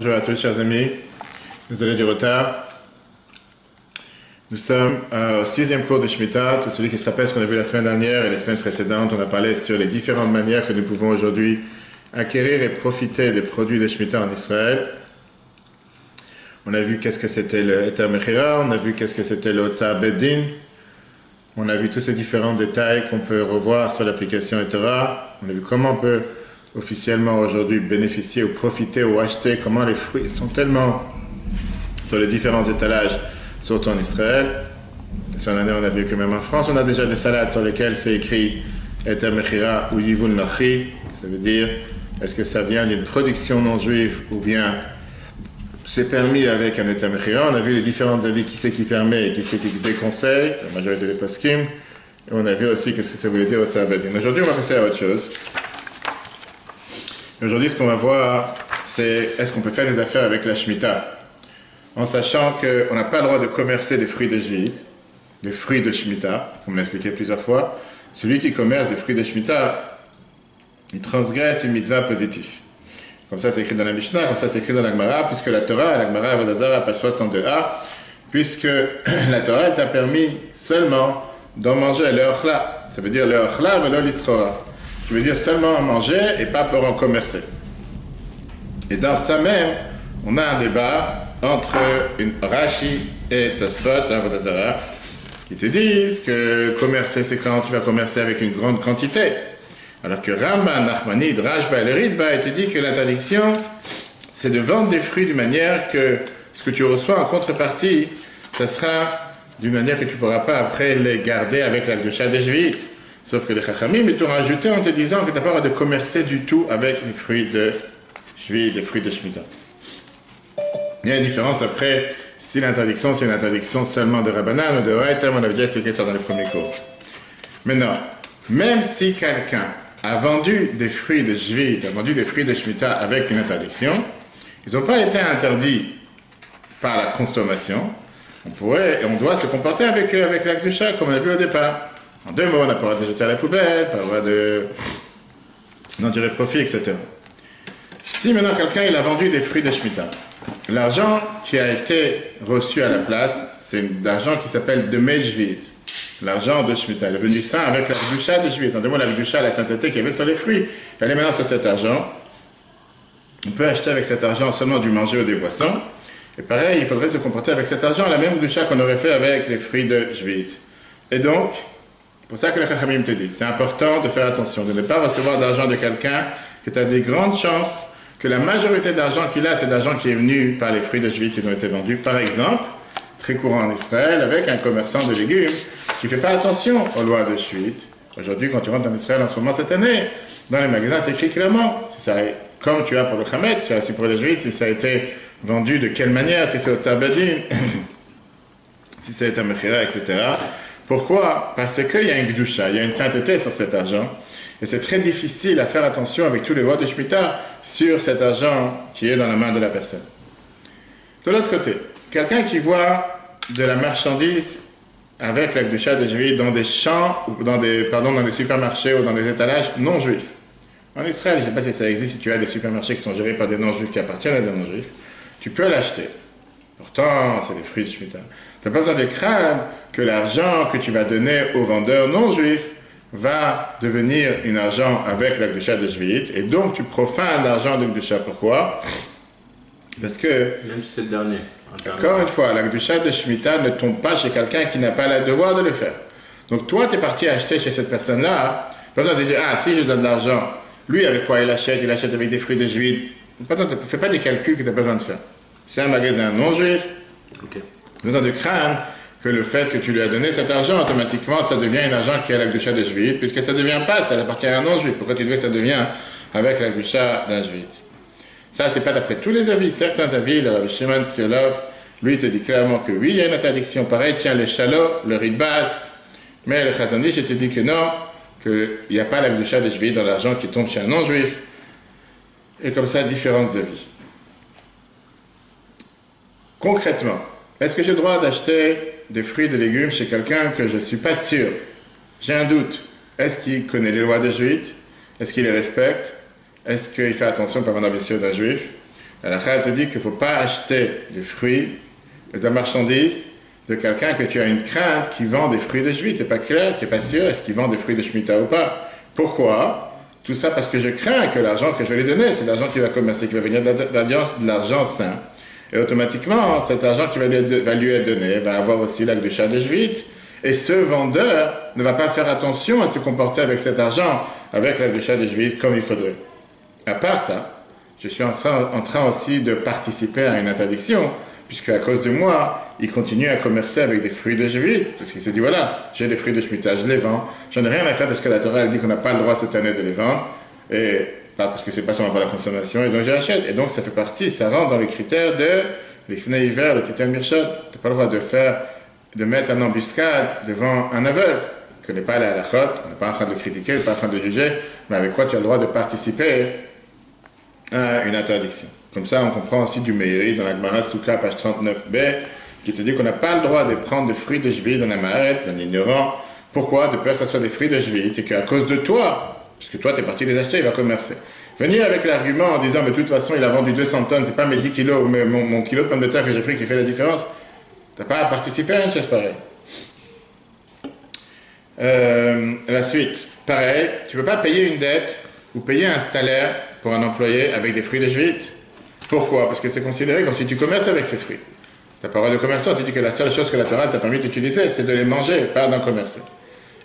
Bonjour à tous, chers amis. Désolé du retard. Nous sommes au sixième cours de Shemitah. Tout celui qui se rappelle ce qu'on a vu la semaine dernière et les semaines précédentes, on a parlé sur les différentes manières que nous pouvons aujourd'hui acquérir et profiter des produits de Shemitah en Israël. On a vu qu'est-ce que c'était le Eter Mechira, on a vu qu'est-ce que c'était le Otsar Beddin. On a vu tous ces différents détails qu'on peut revoir sur l'application Etora. On a vu comment on peut officiellement aujourd'hui bénéficier ou profiter ou acheter, comment les fruits sont tellement sur les différents étalages, surtout en Israël. La semaine dernière, on a vu que même en France, on a déjà des salades sur lesquelles c'est écrit Eter Mechira ou Yivul Nachi. Ça veut dire, est-ce que ça vient d'une production non juive ou bien c'est permis avec un Eter Mechira? On a vu les différents avis, qui c'est qui permet et qui c'est qui déconseille, la majorité des poskim. Et on a vu aussi qu'est-ce que ça voulait dire au Aujourd'hui, on va passer à autre chose. Aujourd'hui, ce qu'on va voir, c'est est-ce qu'on peut faire des affaires avec la Shemitah? En sachant qu'on n'a pas le droit de commercer des fruits de Jvit, des fruits de Shemitah, comme l'a expliqué plusieurs fois. Celui qui commerce des fruits de Shemitah, il transgresse une mitzvah positive. Comme ça, c'est écrit dans la Mishnah, comme ça, c'est écrit dans la Gemara, puisque la Torah, la Gemara Avodazara, page 62a, puisque la Torah, t'a permis seulement d'en manger le Ça veut dire le ochla, velo l'isroa qui veut dire seulement en manger et pas pour en commercer. Et dans ça même, on a un débat entre une Rashi et Tosfot, qui te disent que commercer, c'est quand tu vas commercer avec une grande quantité. Alors que Rambam, Nachmanid, Rajba et Leridba, il te dit que l'interdiction, c'est de vendre des fruits d'une manière que ce que tu reçois en contrepartie, ça sera d'une manière que tu ne pourras pas après les garder avec la Juifs. Sauf que les Chachamim t'ont rajouté en te disant que tu n'as pas le droit de commercer du tout avec les fruits de Shvi, les fruits de Shemitah. Il y a une différence après si l'interdiction c'est une interdiction seulement de Rabbanan ou de Raïtam, on avait déjà expliqué ça dans les premiers cours. Maintenant, même si quelqu'un a vendu des fruits de Shvi, a vendu des fruits de Shemitah avec une interdiction, ils n'ont pas été interdits par la consommation, on pourrait et on doit se comporter avec eux avec l'acte de chat, comme on a vu au départ. En deux mots, on n'a pas le droit de jeter à la poubelle, pas le droit de d'en tirer profit, etc. Si maintenant quelqu'un a vendu des fruits de Shemitah, l'argent qui a été reçu à la place, c'est l'argent qui s'appelle de Mejvid, l'argent de Shemitah. Il est venu ça avec la ducha de Shemitah. En deux mots, la ducha, la sainteté qu'il y avait sur les fruits. Elle est maintenant sur cet argent. On peut acheter avec cet argent seulement du manger ou des boissons. Et pareil, il faudrait se comporter avec cet argent la même ducha qu'on aurait fait avec les fruits de Jvit. Et donc, c'est pour ça que le Chachamim te dit, c'est important de faire attention, de ne pas recevoir d'argent de quelqu'un que tu as des grandes chances que la majorité de l'argent qu'il a, c'est d'argent qui est venu par les fruits de juifs qui ont été vendus. Par exemple, très courant en Israël, avec un commerçant de légumes qui ne fait pas attention aux lois de Shuit. Aujourd'hui, quand tu rentres en Israël en ce moment cette année, dans les magasins, c'est écrit clairement. Si ça, comme tu as pour le Khamet, tu as aussi pour les juifs, si ça a été vendu de quelle manière, si c'est au Tzabadin, si ça a été un Mechira, etc. Pourquoi? Parce qu'il y a une gdusha, il y a une sainteté sur cet argent. Et c'est très difficile à faire attention avec tous les lois de Shemitah sur cet argent qui est dans la main de la personne. De l'autre côté, quelqu'un qui voit de la marchandise avec la gdusha de juifs dans des champs, ou dans des, pardon, dans des supermarchés ou dans des étalages non juifs. En Israël, je ne sais pas si ça existe, si tu as des supermarchés qui sont gérés par des non-juifs qui appartiennent à des non-juifs, tu peux l'acheter. Pourtant, c'est des fruits de Shemitah. Tu n'as pas besoin de craindre que l'argent que tu vas donner aux vendeurs non juifs va devenir un argent avec la de Jvit, et donc tu profanes l'argent de Gdusha. Pourquoi? Parce que. Même si c'est le dernier. Encore une fois, la Gdusha de Shemitah ne tombe pas chez quelqu'un qui n'a pas le devoir de le faire. Donc toi, tu es parti acheter chez cette personne-là, pas besoin de dire Ah, si je donne de l'argent, lui avec quoi il achète? Il achète avec des fruits de. Ne fais pas des calculs que tu n'as pas besoin de faire. C'est un magasin non juif. Okay. Besoin de craindre que le fait que tu lui as donné cet argent, automatiquement, ça devient un argent qui est à la de juif, puisque ça ne devient pas, ça appartient à un non-juif. Pourquoi tu dis que ça devient avec la gucha d'un juif? Ça, c'est pas d'après tous les avis. Certains avis, le Rabbi Shimon Silov, lui, te dit clairement que oui, il y a une interdiction. Pareil, tiens, les chalots, le riz de base. Mais le Chazandi, je te dis que non, qu'il n'y a pas la gucha de juif dans l'argent qui tombe chez un non-juif. Et comme ça, différents avis. Concrètement, est-ce que j'ai le droit d'acheter des fruits et des légumes chez quelqu'un que je ne suis pas sûr? J'ai un doute. Est-ce qu'il connaît les lois des juifs? Est-ce qu'il les respecte? Est-ce qu'il fait attention par un ambitieux d'un juif? La te dit qu'il ne faut pas acheter des fruits de ta marchandise de quelqu'un que tu as une crainte qui vend des fruits de juif. Tu n'es pas clair, tu pas sûr, est-ce qu'il vend des fruits de Shemitah ou pas Pourquoi? Tout ça parce que je crains que l'argent que je vais lui donner, c'est l'argent qui va commercer, qui va venir de l'argent sain. Et automatiquement, cet argent qui va lui, être donné va avoir aussi l'acte de chat de juif. Et ce vendeur ne va pas faire attention à se comporter avec cet argent, avec l'acte de chat de juif, comme il faudrait. À part ça, je suis en train aussi de participer à une interdiction puisque à cause de moi, il continue à commercer avec des fruits de Shemitah, parce qu'il s'est dit voilà, j'ai des fruits de Shemitah, je les vends, j'en ai rien à faire de ce que la Torah a dit qu'on n'a pas le droit cette année de les vendre, et parce que c'est pas seulement pour la consommation, et donc j'achète. Et donc ça fait partie, ça rentre dans les critères de fenêtres hiver, le critère Mirchad. Tu n'as pas le droit de faire, de mettre un embuscade devant un aveugle. Tu n'est pas allé à la chote, on n'est pas en train de critiquer, on n'est pas en train de juger, mais avec quoi tu as le droit de participer à une interdiction. Comme ça, on comprend aussi du Meiri dans la Gemara Souka, page 39b, qui te dit qu'on n'a pas le droit de prendre des fruits de Jvit dans la marette, un ignorant. Pourquoi? De peur que ce soit des fruits de Jvit et qu'à cause de toi, puisque toi, tu es parti les acheter, il va commercer. Venir avec l'argument en disant, mais de toute façon, il a vendu 200 tonnes, c'est pas mes 10 kilos ou mon, kilo de pommes de terre que j'ai pris qui fait la différence. Tu n'as pas à participer à une chose pareille. Euh, la suite, pareil, tu peux pas payer une dette ou payer un salaire pour un employé avec des fruits de Jvit. Pourquoi? Parce que c'est considéré comme si tu commerces avec ces fruits. Ta parole de commerçant, tu dis que la seule chose que la Torah t'a permis d'utiliser, c'est de les manger, pas d'en commercer.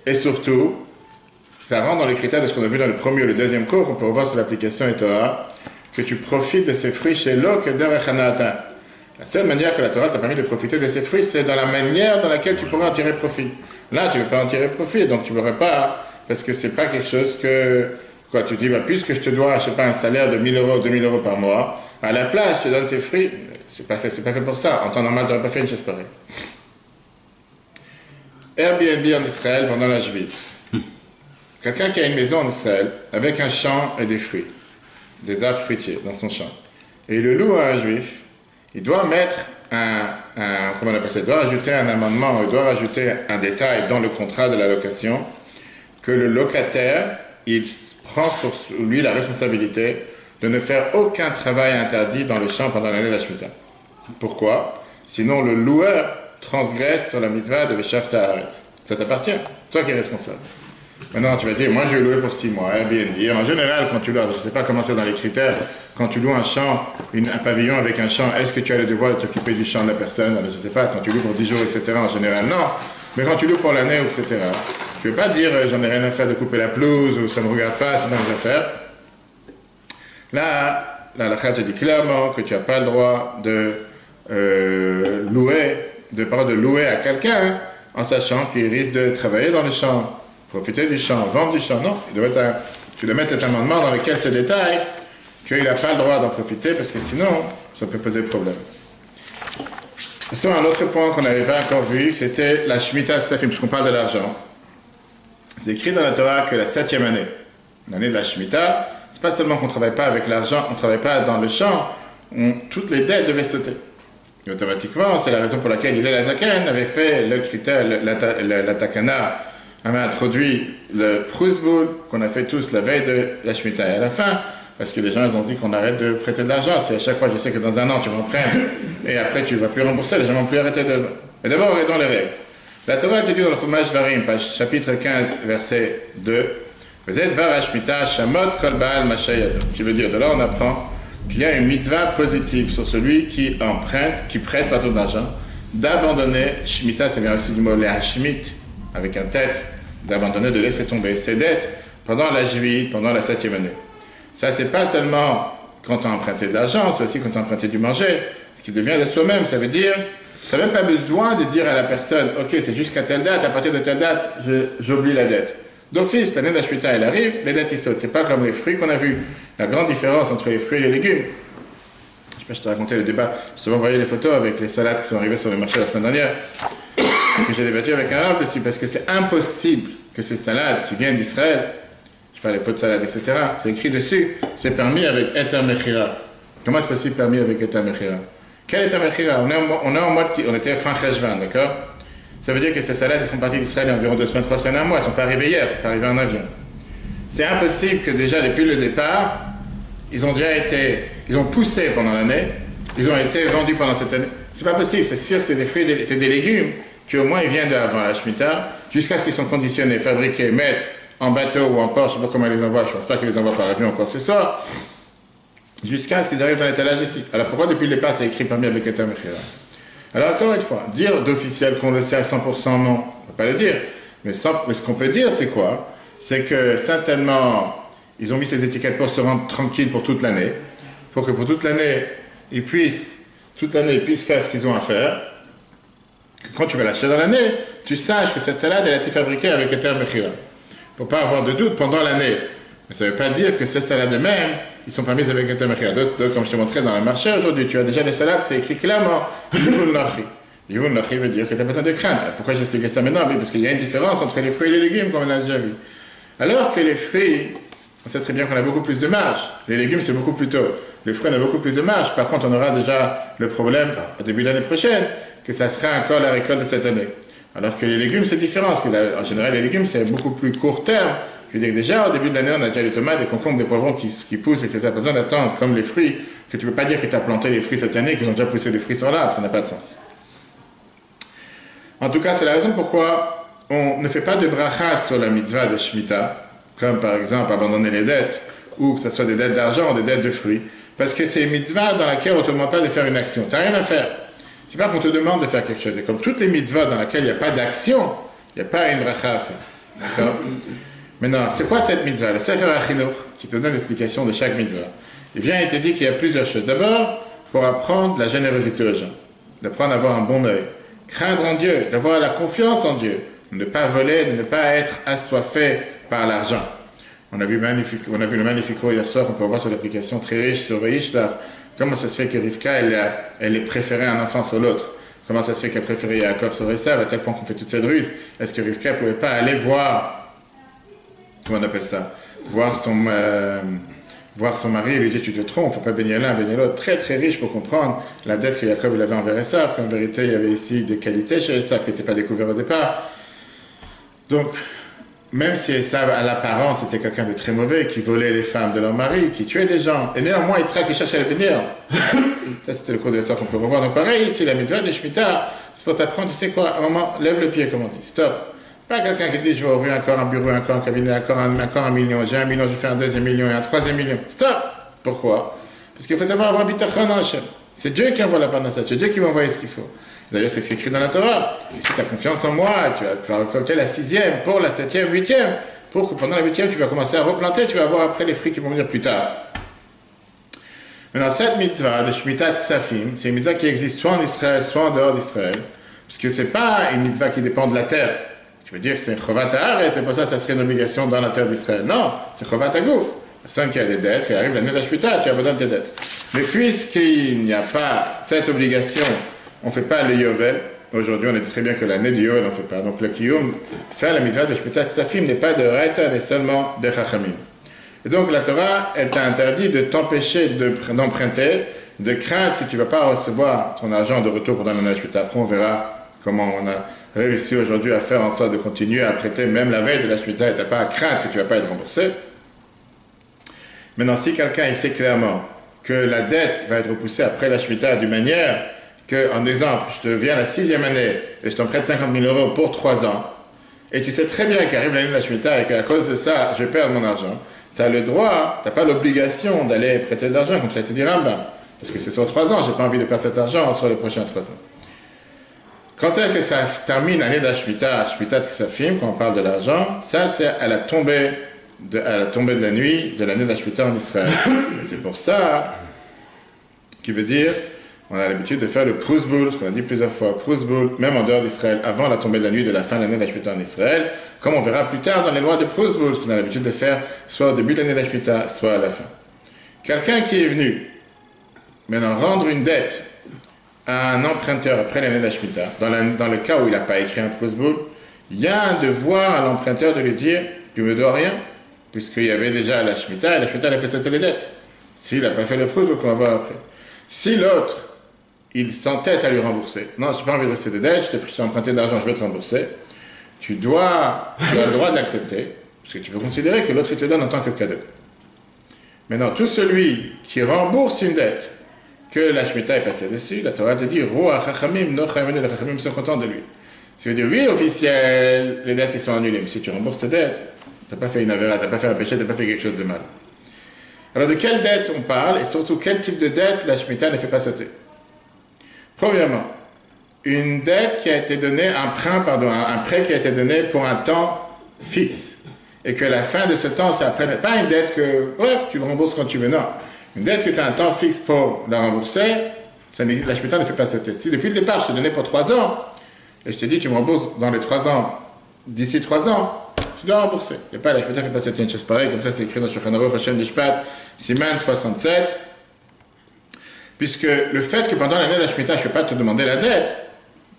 Et surtout, ça rentre dans les critères de ce qu'on a vu dans le premier ou le deuxième cours, qu'on peut revoir sur l'application Torah, que tu profites de ces fruits chez l'eau que La seule manière que la Torah t'a permis de profiter de ces fruits, c'est dans la manière dans laquelle tu pourrais en tirer profit. Là, tu ne veux pas en tirer profit, donc tu ne pourrais pas, parce que c'est pas quelque chose que, quoi, tu dis, bah, puisque je te dois, pas, un salaire de 1000 euros, 2000 euros par mois, à la place, je te donne ces fruits. C'est pas fait, pas fait pour ça. En temps normal, tu n'aurais pas fait une chose pareille. Airbnb en Israël pendant la juive. Quelqu'un qui a une maison en Israël avec un champ et des fruits, des arbres fruitiers dans son champ, et le loue à un juif, il doit mettre un, comment on appelle ça, il doit rajouter un amendement, il doit rajouter un détail dans le contrat de la location que le locataire, il prend sur lui la responsabilité de ne faire aucun travail interdit dans le champ pendant l'année de la. Pourquoi? Sinon, le loueur transgresse sur la mitzvah de Veshafta Haaret. Ça t'appartient, toi qui es responsable. Maintenant, tu vas dire, moi je louer pour six mois, Airbnb. En général, quand tu loues, je ne sais pas comment c'est dans les critères, quand tu loues un champ, un pavillon avec un champ, est-ce que tu as le devoir de t'occuper du champ de la personne? Je ne sais pas, quand tu loues pour 10 jours, etc., en général, non. Mais quand tu loues pour l'année, etc., tu ne veux pas dire, euh, j'en ai rien à faire de couper la pelouse, ou ça ne me regarde pas, c'est pas mes affaires. Là, la te dit clairement que tu n'as pas le droit de euh, louer, de, de louer à quelqu'un en sachant qu'il risque de travailler dans le champ, profiter du champ, vendre du champ. Non, il doit être tu dois mettre cet amendement dans lequel se détaille qu'il n'a pas le droit d'en profiter parce que sinon, ça peut poser problème. C'est un autre point qu'on n'avait pas encore vu, c'était la Shemitah Safim, puisqu'on parle de l'argent. C'est écrit dans la Torah que la septième année, l'année de la Shemitah, c'est pas seulement qu'on ne travaille pas avec l'argent, on ne travaille pas dans le champ, toutes les dettes devaient sauter. Et automatiquement, c'est la raison pour laquelle il la Zaken avait fait le critère, la, Takana avait introduit le Prusbul qu'on a fait tous la veille de la Shemitah. Et à la fin, parce que les gens ils ont dit qu'on arrête de prêter de l'argent, c'est à chaque fois, je sais que dans un an tu m'empruntes et après tu ne vas plus rembourser, les gens vont plus arrêter de. Mais d'abord, regardons les règles. La Torah est dit dans le Chumash Varim, page chapitre 15, verset 2. Tu veux dire, de là on apprend qu'il y a une mitzvah positive sur celui qui emprunte, qui prête pas ton argent, d'abandonner, Shemitah, ça vient aussi du mot Shmit, avec un tête, d'abandonner, de laisser tomber ses dettes pendant la juillet, pendant la septième année. Ça, c'est pas seulement quand as emprunté de l'argent, c'est aussi quand as emprunté du manger, ce qui devient de soi-même. Ça veut dire, tu même pas besoin de dire à la personne, ok, c'est jusqu'à telle date, à partir de telle date, j'oublie la dette. D'office, l'année d'Ashmita, elle arrive, les dates, ils sautent. C'est pas comme les fruits qu'on a vu. La grande différence entre les fruits et les légumes. Je sais pas, je te racontais le débat. Je t'ai envoyé les photos avec les salades qui sont arrivées sur le marché la semaine dernière. Que j'ai débattu avec un rave dessus parce que c'est impossible que ces salades qui viennent d'Israël, je pas, les pots de salade, etc., c'est écrit dessus, c'est permis avec Eter Mechira. Comment est-ce possible permis avec Eter Mechira? Quel Eter Mechira? On est, en, on mode, on était fin Cheshvan, d'accord? Ça veut dire que ces salades, elles sont parties d'Israël il y a environ deux semaines, trois semaines, un mois. Elles ne sont pas arrivées hier, c'est pas arrivé en avion. C'est impossible que déjà, depuis le départ, ils ont déjà été, ils ont poussé pendant l'année, ils ont été vendus pendant cette année. C'est pas possible, c'est sûr, c'est des fruits, c'est des légumes qui au moins ils viennent d'avant la Shemitah, jusqu'à ce qu'ils sont conditionnés, fabriqués, mettre en bateau ou en port, je ne sais pas comment ils les envoient, je ne pense pas qu'ils les envoient par avion ou quoi que ce soit, jusqu'à ce qu'ils arrivent dans l'étalage ici. Alors pourquoi depuis le départ c'est écrit parmi avec Etam Alors encore une fois, dire d'officiel qu'on le sait à 100%, non, on ne peut pas le dire. Mais, ce qu'on peut dire, c'est quoi? C'est que certainement, ils ont mis ces étiquettes pour se rendre tranquille pour toute l'année, pour que pour toute l'année, ils puissent, toute l'année, ils puissent faire ce qu'ils ont à faire. Quand tu vas l'acheter dans l'année, tu saches que cette salade, a été fabriquée avec Etam Mechira. Pour pas avoir de doute pendant l'année. Mais ça ne veut pas dire que ces salades mêmes, ils sont permises avec un tamachia. Comme je te montrais dans le marché aujourd'hui, tu as déjà des salades, c'est écrit clairement Yivun Nachi. Veut dire que tu as besoin de craindre. Pourquoi j'expliquais ça maintenant? Parce qu'il y a une différence entre les fruits et les légumes, comme on a déjà vu. Alors que les fruits, on sait très bien qu'on a beaucoup plus de marge. Les légumes, c'est beaucoup plus tôt. Les fruits, on a beaucoup plus de marge. Par contre, on aura déjà le problème au début de l'année prochaine, que ça sera encore la récolte de cette année. Alors que les légumes, c'est différent. Parce que en général, les légumes, c'est beaucoup plus court terme. Je veux dire déjà, au début de l'année, on a déjà des tomates, des concombres, des poivrons qui, poussent, etc. Pas besoin d'attendre, comme les fruits, que tu peux pas dire que tu planté les fruits cette année, qu'ils ont déjà poussé des fruits sur l'arbre. Ça n'a pas de sens. En tout cas, c'est la raison pourquoi on ne fait pas de bracha sur la mitzvah de Shemitah, comme par exemple abandonner les dettes, ou que ce soit des dettes d'argent des dettes de fruits. Parce que c'est une mitzvah dans laquelle on ne te demande pas de faire une action. Tu n'as rien à faire. C'est pas qu'on te demande de faire quelque chose. Et comme toutes les mitzvahs dans lesquelles il n'y a pas d'action, il n'y a pas une bracha à faire. D'accord Maintenant, c'est quoi cette mitzvah? Le Sefer qui te donne l'explication de chaque mitzvah. Il vient et te dit qu'il y a plusieurs choses. D'abord, pour apprendre la générosité aux gens, d'apprendre à avoir un bon œil, craindre en Dieu, d'avoir la confiance en Dieu, de ne pas voler, de ne pas être assoiffé par l'argent. On a vu, magnifique, on a vu le magnifico hier soir, on peut voir sur l'application très riche sur Vayishtar, Comment ça se fait que Rivka, elle, elle un enfant sur l'autre? Comment ça se fait qu'elle préférait Yaakov sur Esav à tel point qu'on fait toute cette ruse? Est-ce que Rivka ne pouvait pas aller voir, comment on appelle ça Voir son, euh, voir son mari et lui dire Tu te trompes, il ne faut pas bénir l'un, bénir l'autre. Très très riche pour comprendre la dette que Yaakov avait envers Esav, qu'en vérité il y avait ici des qualités chez Esav qui n'étaient pas découvertes au départ. Donc, même si Esav, à l'apparence, était quelqu'un de très mauvais, qui volait les femmes de leur mari, qui tuait des gens, et néanmoins, Yitzhak, il cherchait à les bénir. Ça, c'était le cours de l'histoire qu'on peut revoir. Donc, pareil, ici, la mitzvah de Shemitah, c'est pour t'apprendre, tu sais quoi, à un moment, lève le pied, comme on dit, stop. Pas quelqu'un qui dit, je vais ouvrir encore un bureau, encore un cabinet, encore un, encore un million, j'ai un million, je vais faire un deuxième million et un troisième million. Stop Pourquoi? Parce qu'il faut savoir avoir bitachon en. C'est Dieu qui envoie la panacée, c'est Dieu qui va envoyer ce qu'il faut. D'ailleurs, c'est ce qui est écrit dans la Torah. Si tu as confiance en moi, tu vas, pouvoir récolter la sixième pour la septième, huitième, pour que pendant la huitième, tu vas commencer à replanter, tu vas voir après les fruits qui vont venir plus tard. Maintenant, cette mitzvah de Shemitah Ksafim, c'est une mitzvah qui existe soit en Israël, soit en dehors d'Israël, puisque ce n'est pas une mitzvah qui dépend de la terre. Tu veux dire que c'est Chovat et c'est pour ça que ça serait une obligation dans la terre d'Israël. Non, c'est Chovat Gouf. Personne qui a des dettes, qui arrive l'année la tu as besoin de tes dettes. Mais puisqu'il n'y a pas cette obligation on ne fait pas le Yovel. Aujourd'hui, on est très bien que l'année du Yovel, on ne fait pas. Donc le Kiyum, faire la mitzvah Shmitat Safim n'est pas de Reta, mais seulement de Chachamim. Et donc la Torah, elle t'a interdit de t'empêcher d'emprunter, de, craindre que tu ne vas pas recevoir ton argent de retour pendant l'année de Après, on verra comment on a réussi aujourd'hui à faire en sorte de continuer à prêter même la veille de la et tu n'as pas à craindre que tu ne vas pas être remboursé. Maintenant, si quelqu'un sait clairement que la dette va être repoussée après la Shemitah d'une manière en exemple, je te viens la sixième année et je t'en prête 50 000 euros pour trois ans, et tu sais très bien qu'arrive l'année de la Shemitah et qu'à cause de ça, je perdre mon argent, tu as le droit, tu n'as pas l'obligation d'aller prêter de l'argent, comme ça te dit Rambam. Parce que c'est sur trois ans, j'ai pas envie de perdre cet argent sur les prochains trois ans. Quand est-ce que ça termine l'année de la Shemitah, Shemitah Tsafim, quand on parle de l'argent, ça c'est à la tombée de, à la tombée de la nuit de l'année de la en Israël. c'est pour ça qui veut dire on a l'habitude de faire le Prusbul, ce qu'on a dit plusieurs fois, Prusbul, même en dehors d'Israël, avant la tombée de la nuit de la fin de l'année de la en Israël, comme on verra plus tard dans les lois de Prusbul, ce qu'on a l'habitude de faire soit au début de l'année de la soit à la fin. Quelqu'un qui est venu maintenant rendre une dette à un emprunteur après l'année de la dans, le cas où il n'a pas écrit un Prusbul, il y a un devoir à l'emprunteur de lui dire Tu me dois rien, puisqu'il y avait déjà la Shemitah, et la Shemitah a fait sauter les dettes. S'il n'a pas fait le Prusbul, qu'on va voir après. Si l'autre il s'entête à lui rembourser. Non, je n'ai pas envie de rester de dette, je t'ai emprunté de l'argent, je vais te rembourser. Tu dois, tu as le droit de l'accepter, parce que tu peux considérer que l'autre il te donne en tant que cadeau. Maintenant, tout celui qui rembourse une dette, que la Shemitah est passée dessus, la Torah te dit, Roa Chachamim, no les Chachamim sont contents de lui. Ça veut dire, oui, officiel, les dettes, ils sont annulées. Mais si tu rembourses tes dettes, tu n'as pas fait une avéra, tu n'as pas fait un péché, tu n'as pas fait quelque chose de mal. Alors, de quelle dette on parle et surtout quel type de dette la Shemitah ne fait pas sauter? Premièrement, une dette qui a été donnée, un prêt, pardon, un prêt qui a été donné pour un temps fixe. Et que la fin de ce temps, c'est après, pas une dette que, bref, tu rembourses quand tu veux, non. Une dette que tu as un temps fixe pour la rembourser, ça la Shemitah ne fait pas sauter. Si depuis le départ, je te donnais pour trois ans, et je te dis, tu me rembourses dans les trois ans, d'ici trois ans, tu dois rembourser. Il n'y a pas, la ne fait pas sauter une chose pareille, comme ça c'est écrit dans Shulchan Aruch, Hashem Dishpat, Siman 67. Puisque le fait que pendant l'année de la Shemitah, je ne vais pas te demander la dette,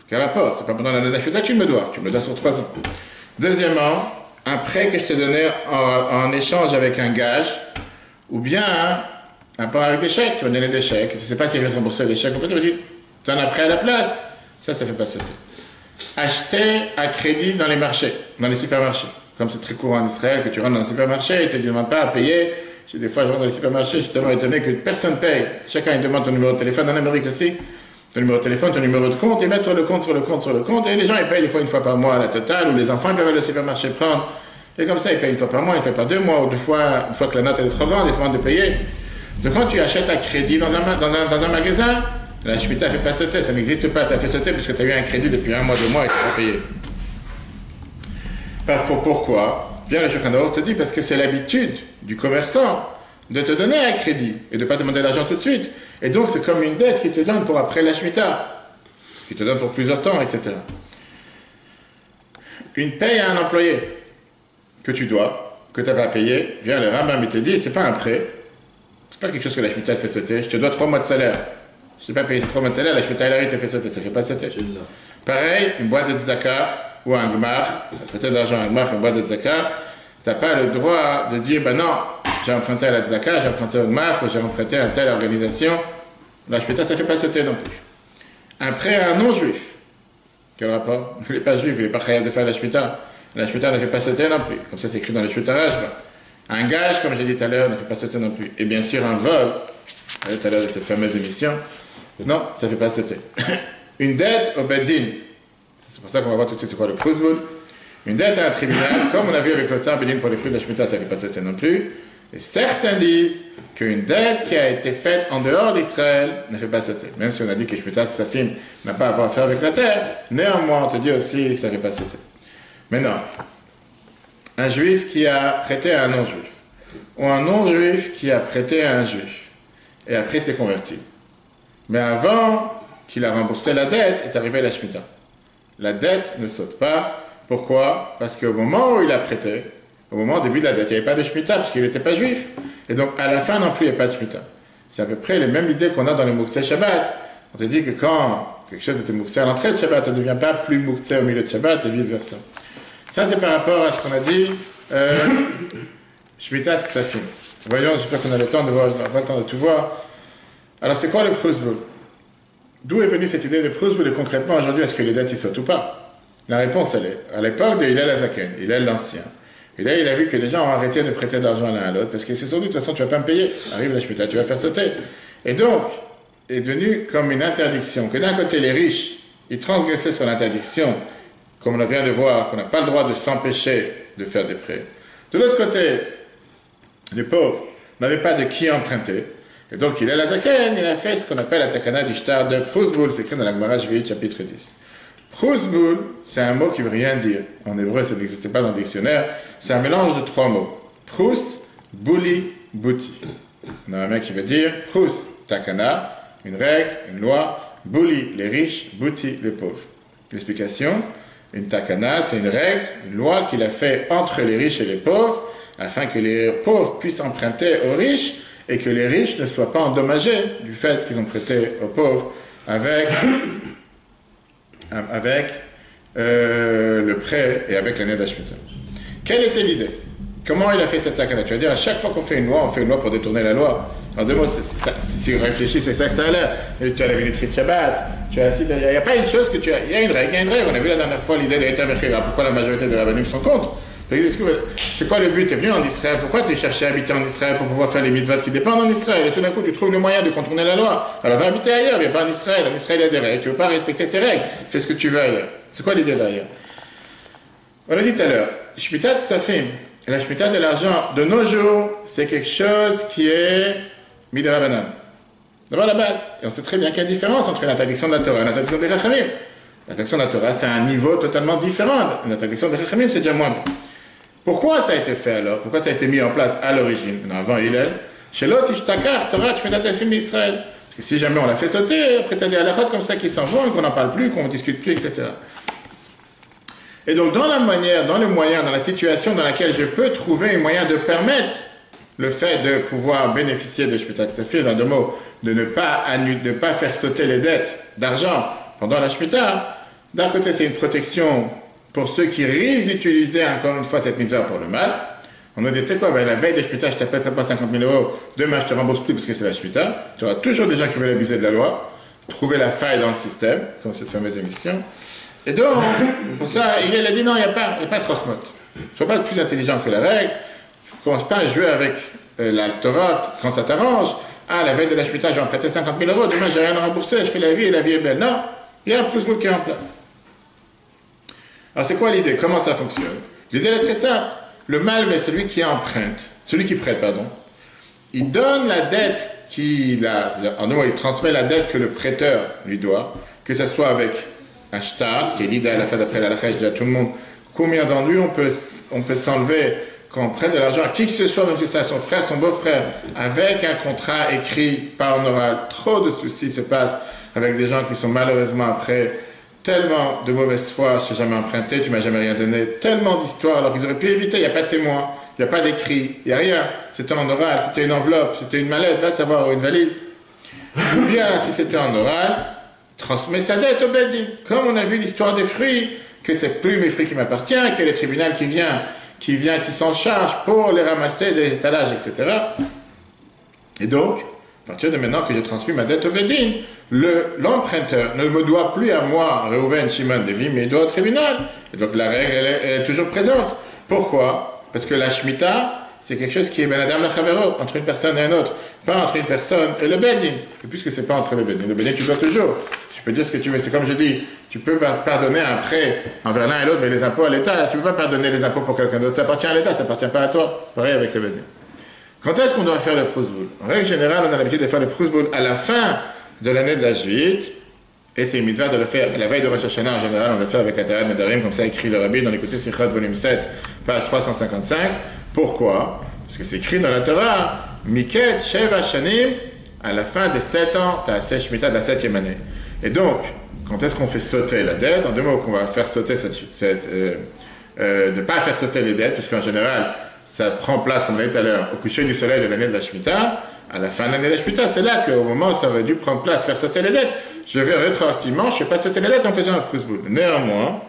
quel rapport? C'est pas pendant l'année de la Shemitah que tu me dois, tu me dois sur trois ans. Deuxièmement, un prêt que je t'ai donné en, échange avec un gage, ou bien un part avec des chèques, tu m'as donné des chèques, je ne sais pas si je vais te rembourser les chèques, tu me dis, tu en as prêt à la place. Ça, ça fait pas sauter. Acheter à crédit dans les marchés, dans les supermarchés. Comme c'est très courant en Israël, que tu rentres dans un supermarché et tu ne demandes pas à payer. Des fois, je rentre dans les supermarchés, je suis tellement étonné que personne paye. Chacun il demande ton numéro de téléphone. En Amérique aussi, ton numéro de téléphone, ton numéro de compte, et mettre sur le compte, sur le compte, sur le compte. Et les gens, ils payent des fois une fois par mois à la totale, ou les enfants, ils peuvent aller au supermarché prendre. Et comme ça, ils payent une fois par mois, ils ne payent pas deux mois, ou deux fois, une fois que la note elle est trop grande, ils te demandent de payer. Donc quand tu achètes à crédit dans un, un, un magasin, la ne fait pas sauter, ça n'existe pas, tu fait sauter puisque tu as eu un crédit depuis un mois, deux mois et tu pas payé. Pour, pourquoi Bien, le Shulchan te dit parce que c'est l'habitude du commerçant de te donner un crédit et de ne pas demander l'argent tout de suite. Et donc, c'est comme une dette qui te donne pour après la Shemitah, qui te donne pour plusieurs temps, etc. Une paye à un employé que tu dois, que tu n'as pas payé, vient le Rambam te dit, c'est pas un prêt, c'est pas quelque chose que la Shemitah fait sauter, je te dois trois mois de salaire. Je n'ai pas payé trois mois de salaire, la Shemitah te fait sauter, ça ne fait pas sauter. Pareil, une boîte de tzaka ou un gmar, peut-être d'argent un gmar, une boîte de tzaka, tu n'as pas le droit de dire, ben non, j'ai emprunté à la Tzaka, j'ai emprunté au Gmach, ou j'ai emprunté à telle organisation. La Shmita, ça fait pas sauter non plus. Un prêt à un non-juif. Quel rapport? Il n'est pas juif, il n'est pas capable de faire la Shmita. La Shmita ne fait pas sauter non plus. Comme ça, c'est écrit dans les Shmitaraj. Un gage, comme j'ai dit tout à l'heure, ne fait pas sauter non plus. Et bien sûr, un vol, tout à l'heure de cette fameuse émission, non, ça ne fait pas sauter. Une dette au Beddin. C'est pour ça qu'on va voir tout de suite c'est quoi le Prusbul. Une dette à un tribunal, comme on a vu avec le Tsar Bedin pour les fruits de la Shmita, ça ne fait pas sauter non plus. Et certains disent qu'une dette qui a été faite en dehors d'Israël ne fait pas sauter. Même si on a dit que Shmitat Safim n'a pas à voir avec la terre, néanmoins on te dit aussi que ça ne fait pas sauter. Maintenant, un juif qui a prêté à un non-juif, ou un non-juif qui a prêté à un juif, et après s'est converti. Mais avant qu'il a remboursé la dette, est arrivé la Shemitah. La dette ne saute pas. Pourquoi? Parce qu'au moment où il a prêté, au moment début de la dette. Il n'y avait pas de Shemitah parce qu'il n'était pas juif. Et donc à la fin non plus, il n'y a pas de Shemitah. C'est à peu près les mêmes idées qu'on a dans les Mouktsé Shabbat. On te dit que quand quelque chose était Mouktsé à l'entrée de Shabbat, ça ne devient pas plus Mouktsé au milieu de Shabbat et vice-versa. Ça, c'est par rapport à ce qu'on a dit euh, Shemitah Tsafim. Voyons, j'espère qu'on a le temps de voir, on pas le temps de tout voir. Alors, c'est quoi le Prusbul D'où est venue cette idée de Prusbul et concrètement aujourd'hui, est-ce que les dettes y sautent ou pas? La réponse, elle est à l'époque de Hillel Azaken, Hillel l'ancien. Et là, il a vu que les gens ont arrêté de prêter de l'argent l'un à l'autre parce qu'ils se sont dit, de toute façon, tu vas pas me payer. Arrive la Shemitah, tu vas faire sauter. Et donc, est devenu comme une interdiction. Que d'un côté, les riches, ils transgressaient sur l'interdiction, comme on vient de voir, qu'on n'a pas le droit de s'empêcher de faire des prêts. De l'autre côté, les pauvres n'avaient pas de qui emprunter. Et donc, il est la Zaken, il a fait ce qu'on appelle la Takana du Shtar de Prousboul, c'est écrit dans la Gemara chapitre 10. Prousboul, c'est un mot qui veut rien dire. En hébreu, ça n'existe pas dans le dictionnaire. C'est un mélange de trois mots. Prous, bouli, bouti. On a un mec qui veut dire prous, takana, une règle, une loi, bouli, les riches, bouti, les pauvres. L'explication, une takana, c'est une règle, une loi qu'il a fait entre les riches et les pauvres, afin que les pauvres puissent emprunter aux riches et que les riches ne soient pas endommagés du fait qu'ils ont prêté aux pauvres avec avec euh, le prêt et avec l'année d'Ashmita. Quelle était l'idée? Comment il a fait cette takana Tu vas dire, à chaque fois qu'on fait une loi, on fait une loi pour détourner la loi. En deux mots, si tu réfléchis, c'est ça que ça a l'air. Tu as la de Shabbat, tu as il n'y a, pas une chose que tu as. Il y a une règle, il y a une règle. On a vu la dernière fois l'idée de Pourquoi la majorité des rabbinim sont contre? C'est quoi le but? Tu es venu en Israël, pourquoi tu es cherché à habiter en Israël pour pouvoir faire les mitzvot qui dépendent en Israël? Et tout d'un coup, tu trouves le moyen de contourner la loi. Alors va habiter ailleurs, viens pas en Israël. En Israël, il y a des règles. Tu veux pas respecter ces règles, fais ce que tu veux ailleurs. C'est quoi l'idée derrière On l'a dit tout à l'heure, Shmitat, fait. La Shmitat de l'argent, de nos jours, c'est quelque chose qui est midera banane. D'abord la base. Et on sait très bien qu'il y a une différence entre l'interdiction de la Torah et l'interdiction des Rachamim. L'interdiction de la Torah, c'est un niveau totalement différent. L'interdiction des Rachamim, c'est déjà moins bon. Pourquoi ça a été fait alors? Pourquoi ça a été mis en place à l'origine? Avant Hillel, chez l'autre, Ishtakar, Torah, mets Israël. Parce que si jamais on l'a fait sauter, après tu as des halakhot comme ça qui s'en vont, qu'on n'en parle plus, qu'on ne discute plus, etc. Et donc, dans la manière, dans le moyen, dans la situation dans laquelle je peux trouver un moyen de permettre le fait de pouvoir bénéficier de Shmitat Sefir, en deux mots, de ne pas, de pas faire sauter les dettes d'argent pendant la Shmita, d'un côté c'est une protection pour ceux qui d'utiliser encore une fois cette misère pour le mal. On a dit, tu sais quoi, ben, la veille de Shmita, je t'appelle pas 50 000 euros, demain je te rembourse plus parce que c'est la Shmita. Tu auras toujours des gens qui veulent abuser de la loi, trouver la faille dans le système, comme cette fameuse émission. Et donc, pour ça, il a dit non, il n'y a pas, il a pas de chokhmot. ne sois pas plus intelligent que la règle. ne commence pas à jouer avec euh, la Torah quand ça t'arrange. Ah, la veille de la vais en prêter 50 000 euros, demain j'ai rien à rembourser, je fais la vie et la vie est belle. Non, il y a un Prousboul qui est en place. Alors c'est quoi l'idée? Comment ça fonctionne? L'idée est très simple. Le malve est celui qui emprunte, celui qui prête, pardon. Il donne la dette qu'il a, en il transmet la dette que le prêteur lui doit, que ce soit avec shtar, ce qui est l'idée à la fin d'après la je dis à tout le monde, combien d'ennuis on peut, on peut s'enlever quand on prête de l'argent qui que ce soit, même si c'est à son frère, son beau-frère, avec un contrat écrit par en oral, trop de soucis se passent avec des gens qui sont malheureusement après tellement de mauvaise foi, je t'ai jamais emprunté, tu m'as jamais rien donné, tellement d'histoires alors qu'ils auraient pu éviter, il n'y a pas de témoin, il n'y a pas d'écrit, il n'y a rien, c'était en oral, c'était une enveloppe, c'était une mallette, va savoir, ou une valise. Ou bien, si c'était en oral, transmet sa dette au Bedin. Comme on a vu l'histoire des fruits, que c'est plus mes fruits qui m'appartiennent, que le tribunal qui vient qui vient, qui s'en charge pour les ramasser des étalages, etc. Et donc, à partir de maintenant que j'ai transmis ma dette au Bedin, l'emprunteur ne me doit plus à moi, Reuven Shimon Devi, mais il doit au tribunal. Et donc la règle, elle est, toujours présente. Pourquoi? Parce que la Shemitah, c'est quelque chose qui est Benadam la Chavero, entre une personne et une autre, pas entre une personne et le Bedin. Et puisque c'est pas entre le Bedin, le Bedin, tu dois toujours. Tu peux dire ce que tu veux. C'est comme je dis, tu peux pardonner un prêt envers l'un et l'autre, mais les impôts à l'État, tu peux pas pardonner les impôts pour quelqu'un d'autre. Ça appartient à l'État, ça appartient pas à toi. Pareil avec le Bedin. Quand est-ce qu'on doit faire le Prousboul En règle générale, on a l'habitude de faire le Prousboul à la fin de l'année de la Juillet. Et c'est une mitzvah de le faire la veille de Rosh Hashanah en général, on le fait avec Atarat Medarim, comme ça écrit le Rabbi dans l'écouté Sichot, volume 7, page 355. Pourquoi? Parce que c'est écrit dans la Torah, Miket Sheva Shanim, à la fin des 7 ans, tu Shemitah de la 7e année. Et donc, quand est-ce qu'on fait sauter la dette? En deux mots, qu'on va faire sauter cette. cette euh, euh, de ne pas faire sauter les dettes, puisqu'en général, ça prend place, comme on l'a dit tout à l'heure, au coucher du soleil de l'année de la Shemitah. À la fin de l'année de la Shemitah, c'est là qu'au moment où ça aurait dû prendre place, faire sauter les dettes, je vais rétroactivement, je ne fais pas sauter les dettes en faisant un boule. Néanmoins,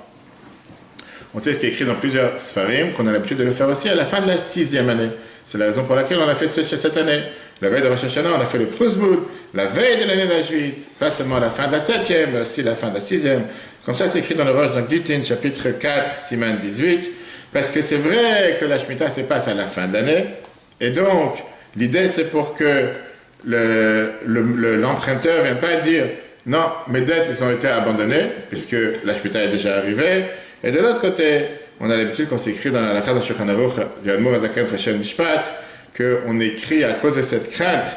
on sait ce qui est écrit dans plusieurs Sfarim, qu'on a l'habitude de le faire aussi à la fin de la sixième année. C'est la raison pour laquelle on a fait ce cette année. La veille de Rosh Hashanah, on a fait le Prusboul, la veille de l'année de la Juite, pas seulement la fin de la septième, mais aussi la fin de la sixième. Comme ça, c'est écrit dans le Rosh dans chapitre 4, Siman 18, parce que c'est vrai que la Shemitah se passe à la fin de l'année, et donc, l'idée c'est pour que l'emprunteur ne vienne pas dire non, mes dettes, elles ont été abandonnées, puisque la Shemitah est déjà arrivée, et de l'autre côté, on a l'habitude qu'on s'écrit dans la Lacha de du Azaken Chashem Mishpat, qu'on écrit à cause de cette crainte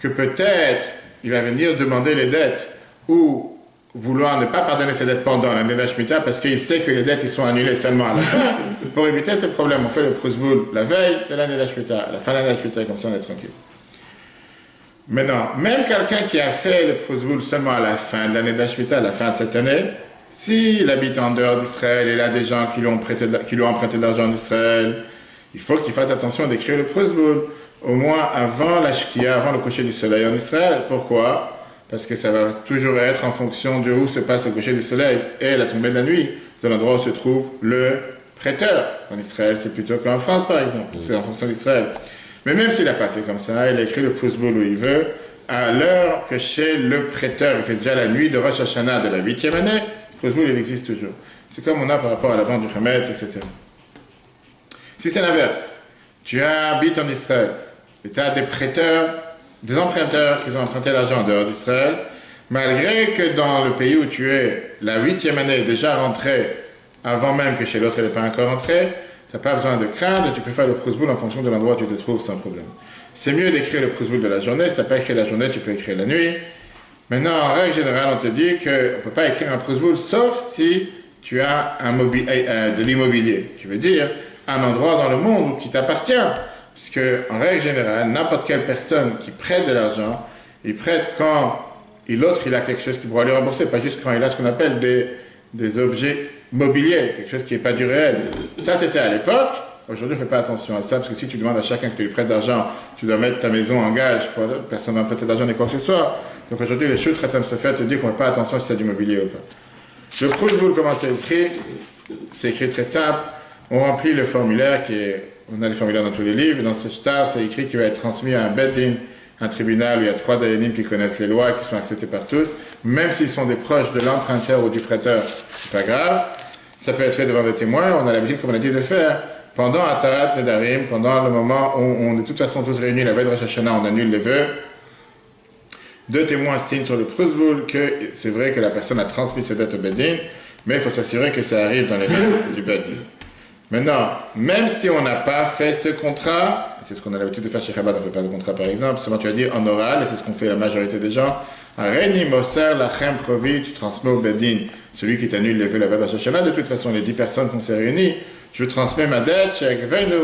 que peut-être il va venir demander les dettes ou vouloir ne pas pardonner ses dettes pendant l'année de la Shemitah parce qu'il sait que les dettes ils sont annulées seulement à la fin. Pour éviter ces problèmes, on fait le Prusboul la veille de l'année de la Shemitah, à la fin de l'année de la Shemitah, comme ça on est tranquille. Maintenant, même quelqu'un qui a fait le Prusboul seulement à la fin de l'année de la Shemitah, à la fin de cette année, s'il habite en dehors d'Israël et il a des gens qui lui ont, prêté, qui lui ont emprunté de l'argent en Israël, il faut qu'il fasse attention d'écrire le Prusboul, au moins avant la Shkia, avant le coucher du soleil en Israël. Pourquoi? Parce que ça va toujours être en fonction de où se passe le coucher du soleil et la tombée de la nuit, de l'endroit où se trouve le prêteur. En Israël, c'est plutôt qu'en France, par exemple. C'est en fonction d'Israël. Mais même s'il n'a pas fait comme ça, il a écrit le Prusboul où il veut, à l'heure que chez le prêteur, il fait déjà la nuit de Rosh Hashanah de la huitième année, il existe toujours. C'est comme on a par rapport à la vente du Hametz, etc. Si c'est l'inverse, tu habites en Israël et tu as des prêteurs, des emprunteurs qui ont emprunté l'argent en dehors d'Israël, malgré que dans le pays où tu es, la huitième année est déjà rentrée avant même que chez l'autre elle n'est pas encore rentrée, tu n'as pas besoin de craindre, tu peux faire le prosboul en fonction de l'endroit où tu te trouves sans problème. C'est mieux d'écrire le prosboul de la journée, si tu n'as pas écrit la journée, tu peux écrire la nuit. Maintenant, en règle générale, on te dit qu'on ne peut pas écrire un prosboul sauf si tu as un euh, de l'immobilier, qui veut dire un endroit dans le monde qui t'appartient. Puisque, en règle générale, n'importe quelle personne qui prête de l'argent, il prête quand l'autre il a quelque chose qui pourra lui rembourser, pas juste quand il a ce qu'on appelle des, des objets mobiliers, quelque chose qui n'est pas du réel. Ça, c'était à l'époque. Aujourd'hui, ne fais pas attention à ça, parce que si tu demandes à chacun que tu lui prêtes d'argent, tu dois mettre ta maison en gage pour personne n'a prêter d'argent ni quoi que ce soit. Donc aujourd'hui, les choses traitent se faire te dire qu'on ne fait pas attention si c'est du mobilier ou pas. Le vous comment c'est écrit C'est écrit très simple. On remplit le formulaire qui est, on a les formulaires dans tous les livres. Dans ce star, c'est écrit qu'il va être transmis à un bedin, un tribunal où il y a trois dayanim qui connaissent les lois, qui sont acceptés par tous, même s'ils sont des proches de l'emprunteur ou du prêteur, c'est pas grave. Ça peut être fait devant des témoins. On a l'habitude, comme on a dit, de faire pendant Atarat Nedarim, pendant le moment où on est de toute façon tous réunis la veille de on annule les vœux. Deux témoins signent sur le Prusboul que c'est vrai que la personne a transmis ses dettes au Bedin, mais il faut s'assurer que ça arrive dans les mains du Bedin. Maintenant, même si on n'a pas fait ce contrat, c'est ce qu'on a l'habitude de faire chez Chabad, on ne fait pas de contrat par exemple, seulement tu as dit en oral, et c'est ce qu'on fait la majorité des gens, Reni Moser Lachem Provi, tu transmets au Bedin, celui qui t'annule les vœux la veille de toute façon les dix personnes qu'on s'est réunies, je transmets ma dette chez Venu,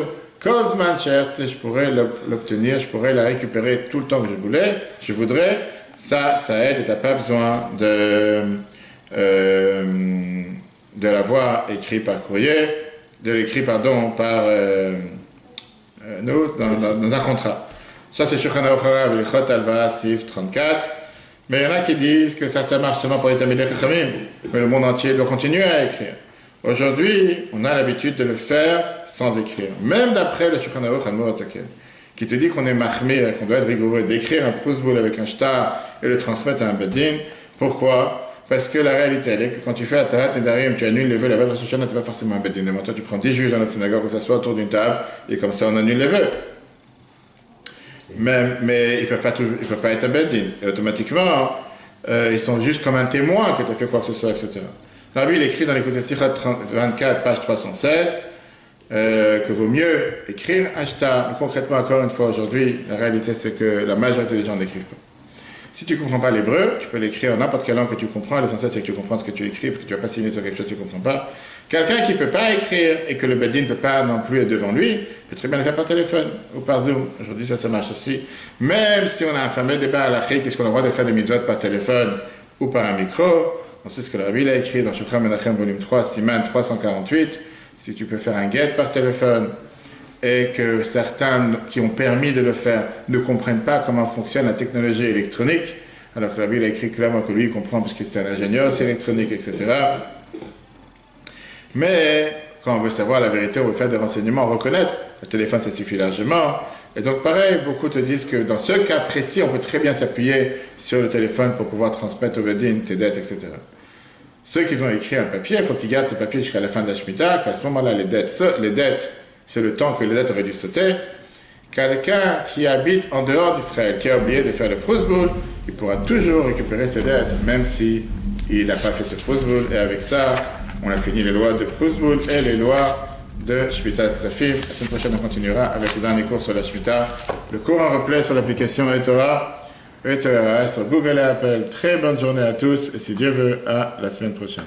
Kozman je pourrais l'obtenir, je pourrais la récupérer tout le temps que je voulais, je voudrais. Ça, ça aide et tu n'as pas besoin de, euh, de l'avoir écrit par courrier, de l'écrire, pardon, par euh, euh nous, dans, un contrat. Ça, c'est Shulchan Aruch Alva, Sif 34. Mais il y en a qui disent que ça, ça marche seulement pour les Tamidei mais le monde entier doit continuer à écrire. Aujourd'hui, on a l'habitude de le faire sans écrire. Même d'après le Shulchan Aruch qui te dit qu'on est mahmir, qu'on doit être rigoureux, d'écrire un prousboul avec un shtar et le transmettre à un bedin. Pourquoi? Parce que la réalité, elle est que quand tu fais Atarat et Darim, tu annules les vœux, la veille de tu n'as pas forcément un bedin. toi, tu prends 10 juges dans la synagogue, on s'assoit autour d'une table, et comme ça, on annule les vœux. Mais, mais il ne peut, pas être un bedin. Et automatiquement, euh, ils sont juste comme un témoin que tu as fait quoi que ce soit, etc. Rabbi, il écrit dans les côtés 24, page 316, euh, que vaut mieux écrire Ashta. Mais concrètement, encore une fois, aujourd'hui, la réalité, c'est que la majorité des gens n'écrivent pas. Si tu ne comprends pas l'hébreu, tu peux l'écrire en n'importe quelle langue que tu comprends. L'essentiel, c'est que tu comprends ce que tu écris, parce que tu vas pas signer sur quelque chose que tu ne comprends pas. Quelqu'un qui ne peut pas écrire et que le Bedin ne peut pas non plus être devant lui, peut très bien le faire par téléphone ou par Zoom. Aujourd'hui, ça, ça marche aussi. Même si on a un fameux débat à la qu'est-ce qu'on a le droit de faire des mitzvot par téléphone ou par un micro, on sait ce que le Rabbi a écrit dans Shukra Menachem, volume 3, Siman 348. Si tu peux faire un get par téléphone et que certains qui ont permis de le faire ne comprennent pas comment fonctionne la technologie électronique, alors que le Rabbi a écrit clairement que lui il comprend parce que c'est un ingénieur, c'est électronique, etc. Mais quand on veut savoir la vérité, on veut faire des renseignements, reconnaître. Le téléphone, ça suffit largement. Et donc, pareil, beaucoup te disent que dans ce cas précis, on peut très bien s'appuyer sur le téléphone pour pouvoir transmettre au Bedin tes dettes, etc. Ceux qui ont écrit un papier, il faut qu'ils gardent ce papier jusqu'à la fin de la Shemitah, qu'à ce moment-là, les dettes, les dettes, c'est le temps que les dettes auraient dû sauter. Quelqu'un qui habite en dehors d'Israël, qui a oublié de faire le prosboul, il pourra toujours récupérer ses dettes, même si il n'a pas fait ce prosboul. Et avec ça, on a fini les lois de prosboul et les lois de Shmita Safim. La semaine prochaine, on continuera avec le dernier cours sur la Shmita. Le cours en replay sur l'application eTorah, eTorah sur Google et Apple. Très bonne journée à tous et si Dieu veut, à la semaine prochaine.